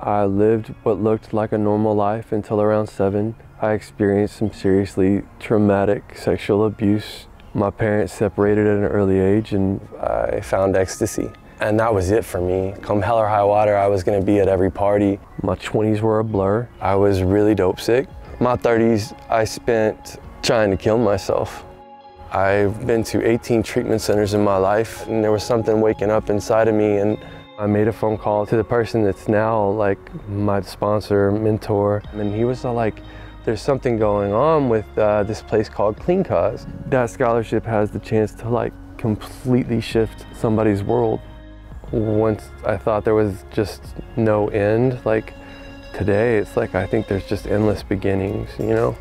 I lived what looked like a normal life until around seven. I experienced some seriously traumatic sexual abuse. My parents separated at an early age and I found ecstasy. And that was it for me. Come hell or high water, I was gonna be at every party. My 20s were a blur. I was really dope sick. My 30s, I spent trying to kill myself. I've been to 18 treatment centers in my life and there was something waking up inside of me and I made a phone call to the person that's now like my sponsor, mentor, and he was like, there's something going on with uh, this place called Clean Cause. That scholarship has the chance to like completely shift somebody's world. Once I thought there was just no end, like today it's like I think there's just endless beginnings, you know?